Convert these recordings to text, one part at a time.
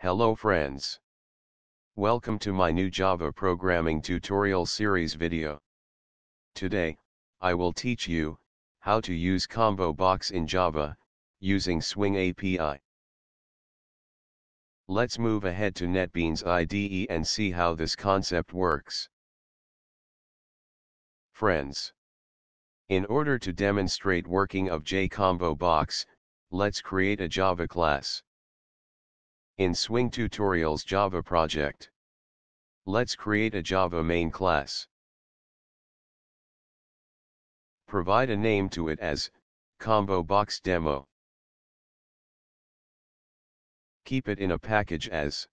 Hello friends. Welcome to my new Java programming tutorial series video. Today, I will teach you, how to use combo box in Java, using Swing API. Let's move ahead to NetBeans IDE and see how this concept works. Friends. In order to demonstrate working of JCombo box, let's create a Java class. In Swing Tutorials Java project. Let's create a Java main class. Provide a name to it as, Combo Box Demo. Keep it in a package as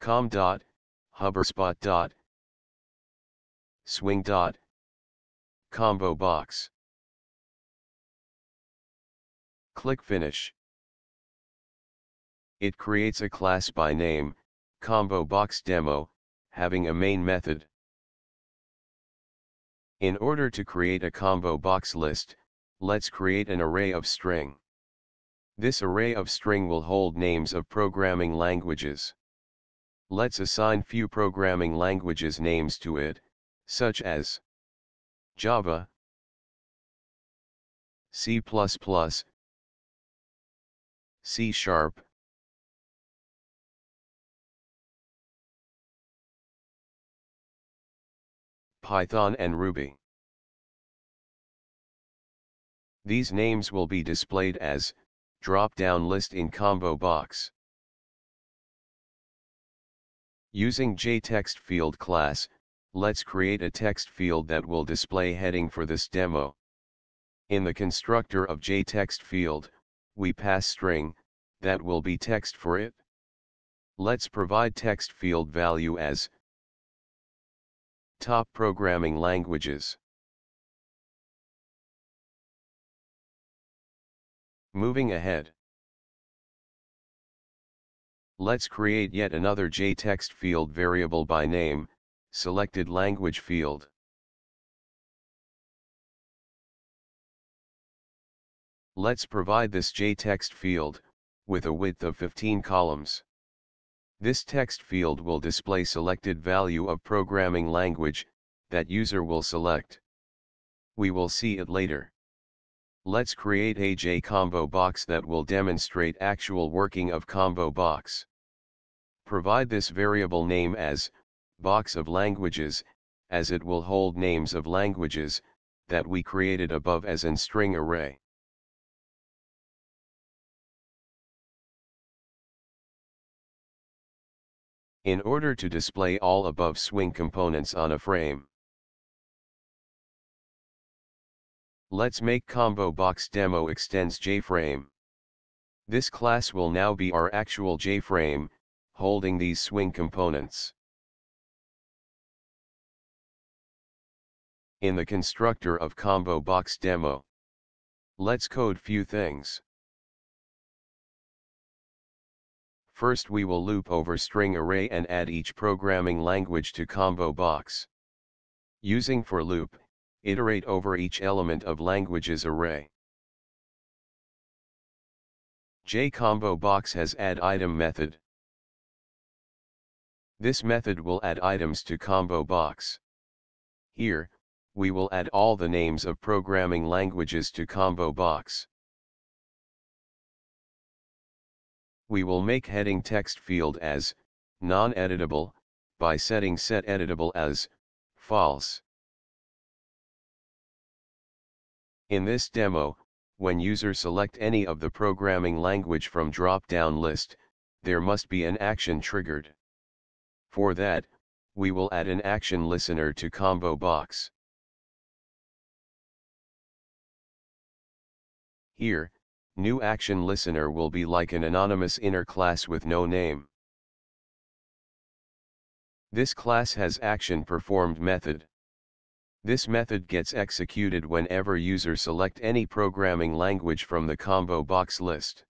com.hubberspot. Swing. Combo box. Click Finish. It creates a class by name, Combo Box Demo, having a main method. In order to create a combo box list, let's create an array of string. This array of string will hold names of programming languages. Let's assign few programming languages names to it, such as Java, C++, C Sharp, Python and Ruby. These names will be displayed as drop-down list in combo box. Using JText field class, Let's create a text field that will display heading for this demo. In the constructor of JText field, we pass string, that will be text for it. Let's provide text field value as top programming languages. Moving ahead. Let's create yet another JText field variable by name, selected language field. Let's provide this JText field, with a width of 15 columns. This text field will display selected value of programming language, that user will select. We will see it later. Let's create a JCombo box that will demonstrate actual working of combo box. Provide this variable name as box of languages, as it will hold names of languages, that we created above as in string array. In order to display all above swing components on a frame. Let's make combo box demo extends JFrame. This class will now be our actual JFrame, holding these swing components. in the constructor of combo box demo. Let's code few things. First we will loop over string array and add each programming language to combo box. Using for loop, iterate over each element of languages array. JCombo box has add item method. This method will add items to combo box. Here, we will add all the names of programming languages to combo box. We will make heading text field as, non-editable, by setting set editable as, false. In this demo, when user select any of the programming language from drop-down list, there must be an action triggered. For that, we will add an action listener to combo box. Here, new action listener will be like an anonymous inner class with no name. This class has action performed method. This method gets executed whenever user select any programming language from the combo box list.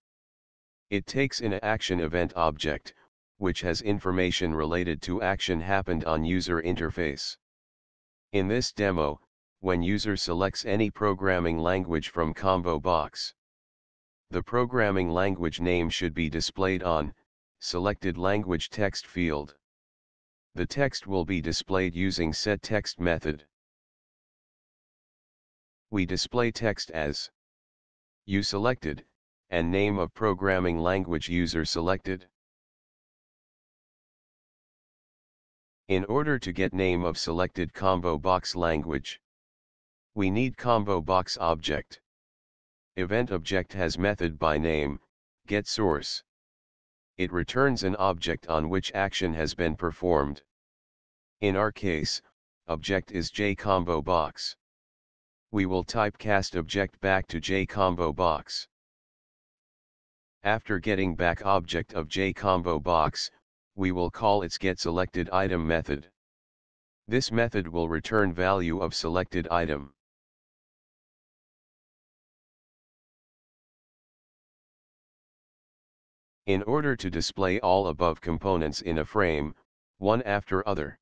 It takes in a action event object, which has information related to action happened on user interface. In this demo, when user selects any programming language from combo box. The programming language name should be displayed on, selected language text field. The text will be displayed using setText method. We display text as you selected, and name of programming language user selected. In order to get name of selected combo box language, we need combo box object. Event object has method by name, get source. It returns an object on which action has been performed. In our case, object is JCombo box. We will typecast object back to JCombo box. After getting back object of JCombo box, we will call its getSelectedItem method. This method will return value of selected item. In order to display all above components in a frame, one after other,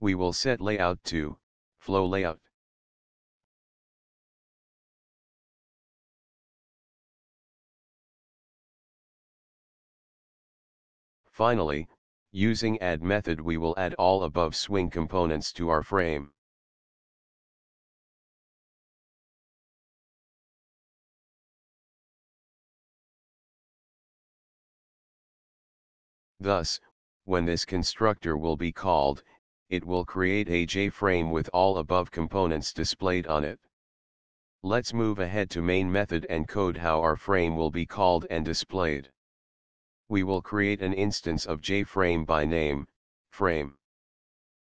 we will set layout to flow layout. Finally, using add method we will add all above swing components to our frame. Thus, when this constructor will be called, it will create a JFrame with all above components displayed on it. Let's move ahead to main method and code how our frame will be called and displayed we will create an instance of JFrame by name, frame.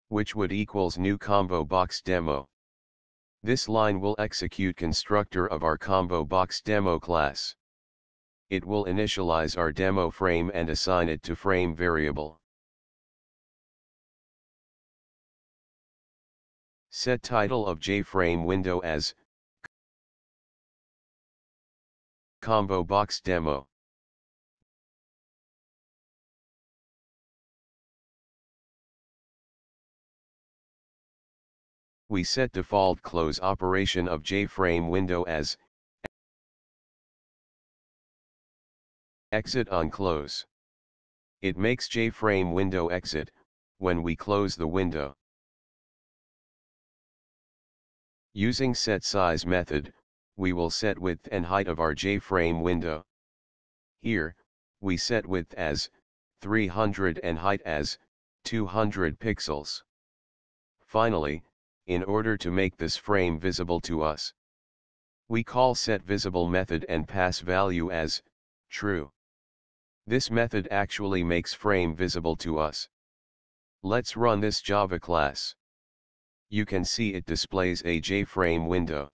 Which would equals new combo box demo. This line will execute constructor of our combo box demo class. It will initialize our demo frame and assign it to frame variable. Set title of JFrame window as Combo Box Demo. we set default close operation of JFrame window as exit on close. It makes JFrame window exit, when we close the window. Using set size method, we will set width and height of our JFrame window. Here, we set width as 300 and height as 200 pixels. Finally, in order to make this frame visible to us. We call setVisible method and pass value as true. This method actually makes frame visible to us. Let's run this Java class. You can see it displays a JFrame window.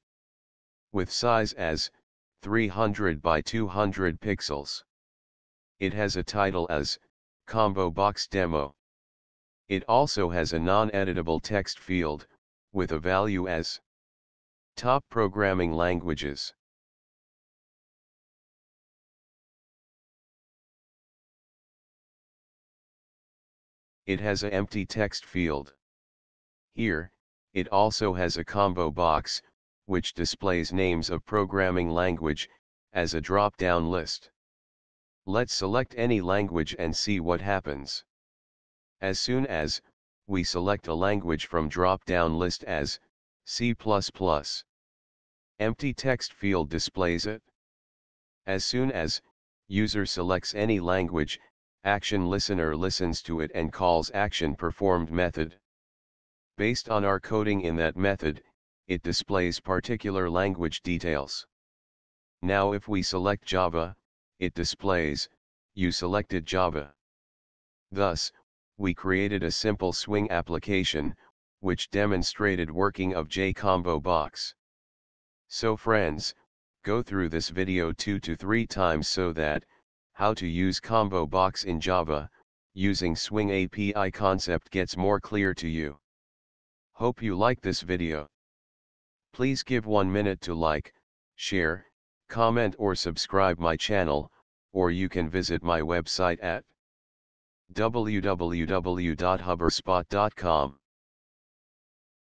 With size as 300 by 200 pixels. It has a title as Combo Box Demo. It also has a non-editable text field, with a value as Top Programming Languages. It has a empty text field. Here, it also has a combo box, which displays names of programming language, as a drop-down list. Let's select any language and see what happens. As soon as, we select a language from drop-down list as, C++. Empty text field displays it. As soon as, user selects any language, action listener listens to it and calls action performed method. Based on our coding in that method, it displays particular language details. Now if we select Java, it displays, you selected Java. Thus, we created a simple swing application, which demonstrated working of JCombo box. So friends, go through this video 2 to 3 times so that, how to use combo box in Java, using Swing API concept gets more clear to you. Hope you like this video. Please give one minute to like, share, comment or subscribe my channel, or you can visit my website at www.hubberspot.com